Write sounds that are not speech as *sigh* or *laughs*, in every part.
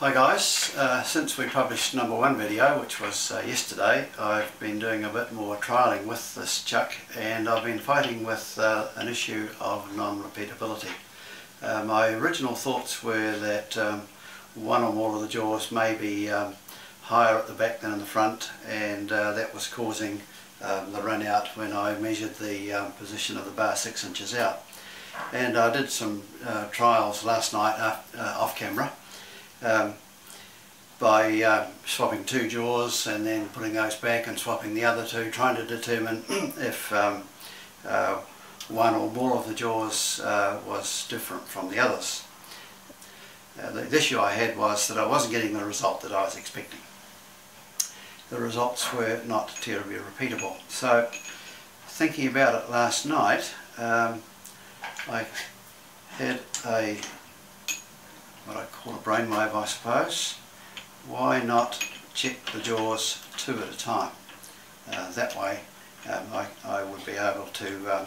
Hi guys, uh, since we published number one video, which was uh, yesterday, I've been doing a bit more trialling with this chuck and I've been fighting with uh, an issue of non-repeatability. Uh, my original thoughts were that um, one or more of the jaws may be um, higher at the back than in the front and uh, that was causing um, the run out when I measured the um, position of the bar six inches out. And I did some uh, trials last night off camera um, by uh, swapping two jaws and then putting those back and swapping the other two, trying to determine *clears throat* if um, uh, one or more of the jaws uh, was different from the others. Uh, the issue I had was that I wasn't getting the result that I was expecting. The results were not terribly repeatable. So thinking about it last night, um, I had a what I call a brainwave I suppose. Why not check the jaws two at a time? Uh, that way um, I, I, would be able to um,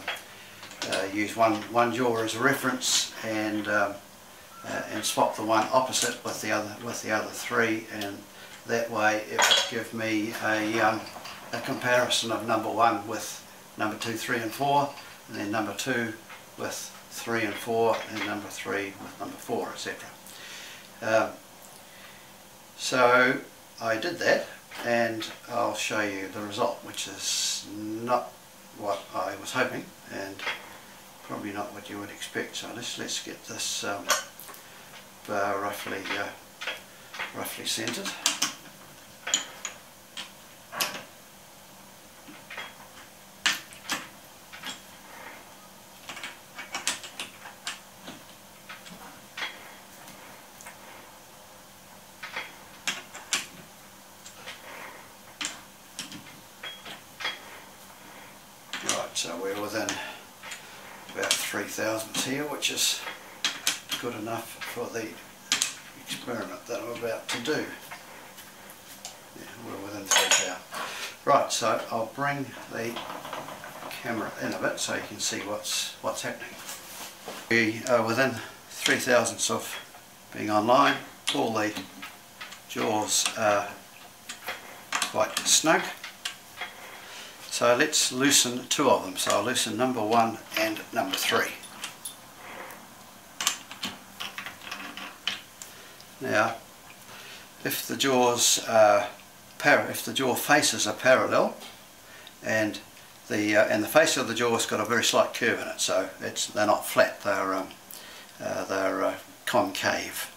uh, use one, one jaw as a reference and um, uh, and swap the one opposite with the other with the other three and that way it would give me a, um, a comparison of number one with number two, three and four and then number two with three and four and number three with number four etc. Um, so I did that and I'll show you the result which is not what I was hoping and probably not what you would expect. So let's let's get this um, roughly uh, roughly centered So we're within about three thousandths here, which is good enough for the experiment that I'm about to do. Yeah, we're within three thou. Right, so I'll bring the camera in a bit so you can see what's what's happening. We are within three thousandths of being online. All the jaws are quite snug. So let's loosen two of them. So I'll loosen number one and number three. Now, if the jaws are if the jaw faces are parallel, and the uh, and the face of the jaw has got a very slight curve in it, so it's they're not flat. They're um, uh, they're uh, concave.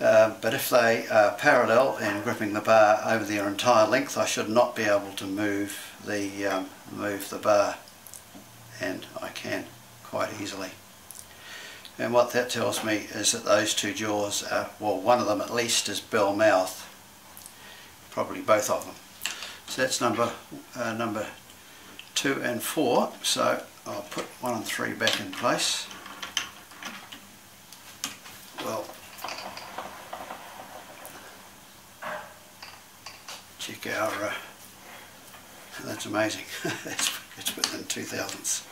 Uh, but if they are parallel in gripping the bar over their entire length, I should not be able to move the um, move the bar, and I can quite easily. And what that tells me is that those two jaws are, well, one of them at least is bell mouth, probably both of them. So that's number uh, number two and four. So I'll put one and three back in place. Well, check our, uh, that's amazing, *laughs* it's, it's within two thousandths.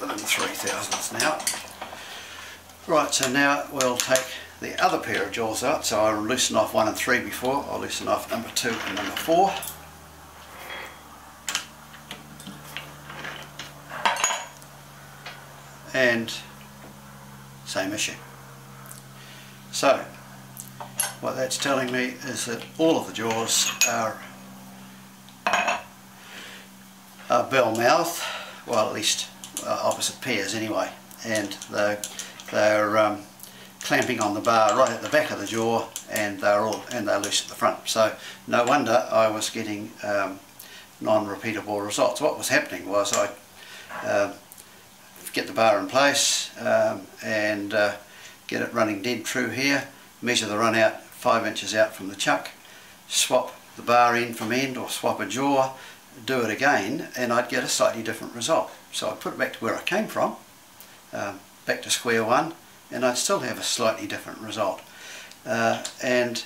Within three thousandths now. Right, so now we'll take the other pair of jaws out. So I'll loosen off one and three before. I'll loosen off number two and number four. And same issue. So what that's telling me is that all of the jaws are, are bell mouth, well at least uh, opposite pairs anyway, and they're, they're um, clamping on the bar right at the back of the jaw and they're all and they're loose at the front. So no wonder I was getting um, non-repeatable results. What was happening was I the bar in place um, and uh, get it running dead true here, measure the run out 5 inches out from the chuck, swap the bar end from end or swap a jaw, do it again and I'd get a slightly different result. So I'd put it back to where I came from, um, back to square one and I'd still have a slightly different result. Uh, and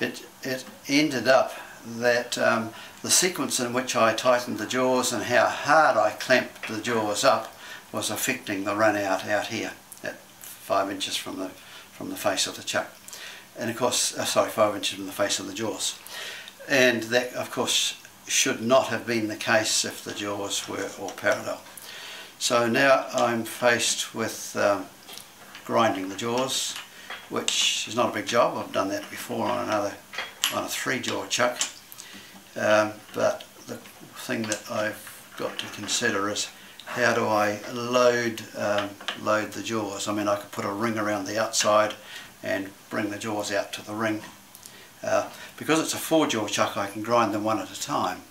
it, it ended up that um, the sequence in which I tightened the jaws and how hard I clamped the jaws up was affecting the run out out here at five inches from the from the face of the chuck. And of course uh, sorry five inches from the face of the jaws. And that of course should not have been the case if the jaws were all parallel. So now I'm faced with um, grinding the jaws which is not a big job. I've done that before on another on a three jaw chuck. Um, but the thing that I've got to consider is how do I load um, load the jaws. I mean I could put a ring around the outside and bring the jaws out to the ring. Uh, because it's a four jaw chuck I can grind them one at a time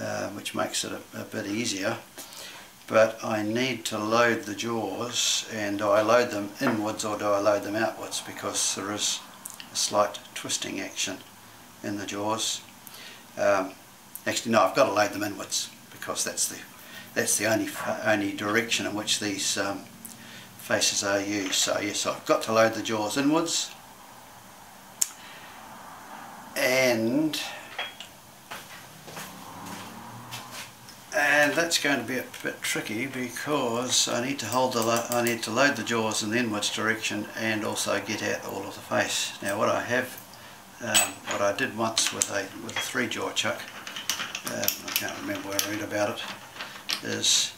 uh, which makes it a, a, bit easier but I need to load the jaws and do I load them inwards or do I load them outwards because there is a slight twisting action in the jaws. Um, actually no I've got to load them inwards because that's the that's the only only direction in which these um, faces are used. So yes, I've got to load the jaws inwards and and that's going to be a bit tricky because I need to hold the I need to load the jaws in the inwards direction and also get out all of the face. Now what I have um, what I did once with a with a three jaw chuck um, I can't remember where I read about it is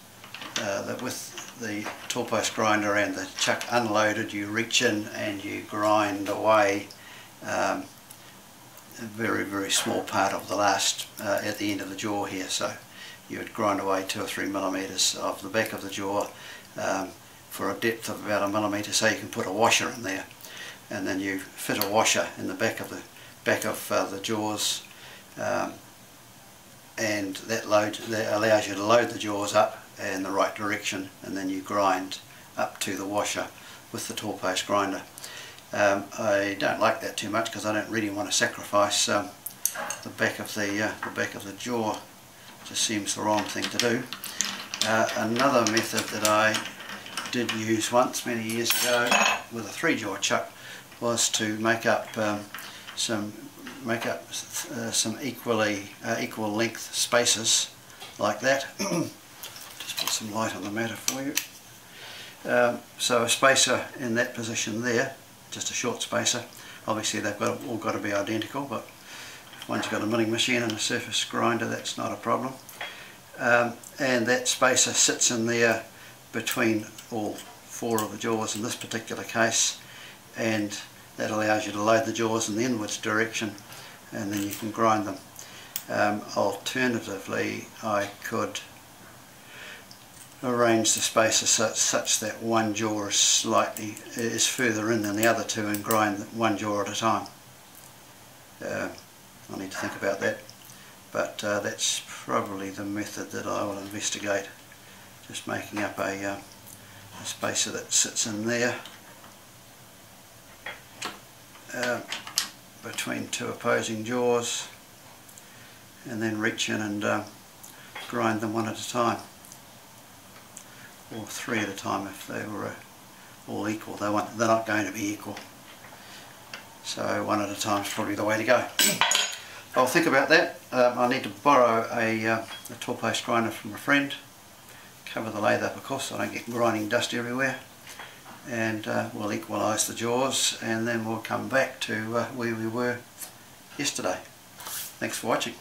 uh, that with the tool post grinder and the chuck unloaded you reach in and you grind away um, a very very small part of the last uh, at the end of the jaw here. So you would grind away two or three millimeters of the back of the jaw um, for a depth of about a millimeter so you can put a washer in there. And then you fit a washer in the back of the back of uh, the jaws um, and that load that allows you to load the jaws up in the right direction and then you grind up to the washer with the tool post grinder. Um, I don't like that too much because I don't really want to sacrifice um, the back of the uh, the back of the jaw. It just seems the wrong thing to do. Uh, another method that I did use once many years ago with a three jaw chuck was to make up um, some make up uh, some equally uh, equal length spaces like that. *clears throat* Just put some light on the matter for you. Um, so a spacer in that position there, just a short spacer. Obviously they've got all got to be identical, but if one's got a milling machine and a surface grinder, that's not a problem. Um, and that spacer sits in there between all four of the jaws in this particular case, and that allows you to load the jaws in the inwards direction and then you can grind them. Um, alternatively, I could arrange the spacer such, such that one jaw is slightly is further in than the other two and grind one jaw at a time. Uh, I need to think about that but uh, that's probably the method that I will investigate just making up a, uh, a spacer that sits in there uh, between two opposing jaws and then reach in and uh, grind them one at a time or three at a time if they were uh, all equal. They want, they're not going to be equal. So one at a time is probably the way to go. *clears throat* I'll think about that. Um, I need to borrow a, uh, a post grinder from a friend. Cover the lathe up of course so I don't get grinding dust everywhere and uh, we'll equalise the jaws and then we'll come back to uh, where we were yesterday. Thanks for watching.